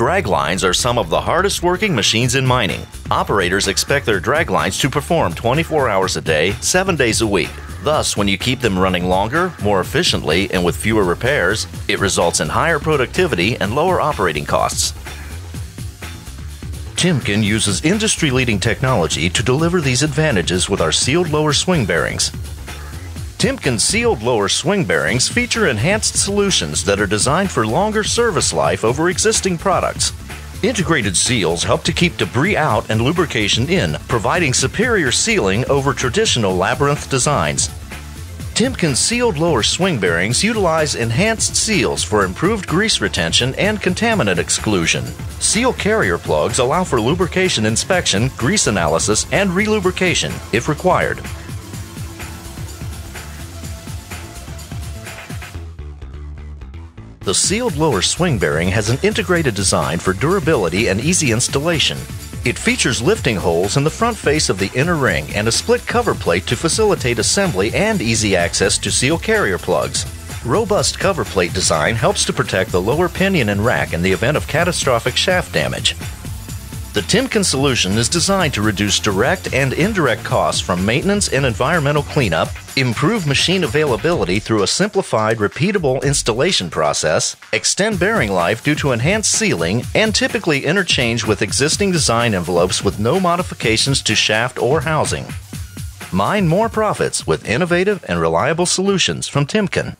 Drag lines are some of the hardest working machines in mining. Operators expect their drag lines to perform 24 hours a day, 7 days a week. Thus, when you keep them running longer, more efficiently, and with fewer repairs, it results in higher productivity and lower operating costs. Timken uses industry leading technology to deliver these advantages with our sealed lower swing bearings. Timken sealed lower swing bearings feature enhanced solutions that are designed for longer service life over existing products. Integrated seals help to keep debris out and lubrication in, providing superior sealing over traditional labyrinth designs. Timken sealed lower swing bearings utilize enhanced seals for improved grease retention and contaminant exclusion. Seal carrier plugs allow for lubrication inspection, grease analysis, and relubrication if required. The sealed lower swing bearing has an integrated design for durability and easy installation. It features lifting holes in the front face of the inner ring and a split cover plate to facilitate assembly and easy access to seal carrier plugs. Robust cover plate design helps to protect the lower pinion and rack in the event of catastrophic shaft damage. The Timken solution is designed to reduce direct and indirect costs from maintenance and environmental cleanup, improve machine availability through a simplified, repeatable installation process, extend bearing life due to enhanced sealing, and typically interchange with existing design envelopes with no modifications to shaft or housing. Mine more profits with innovative and reliable solutions from Timken.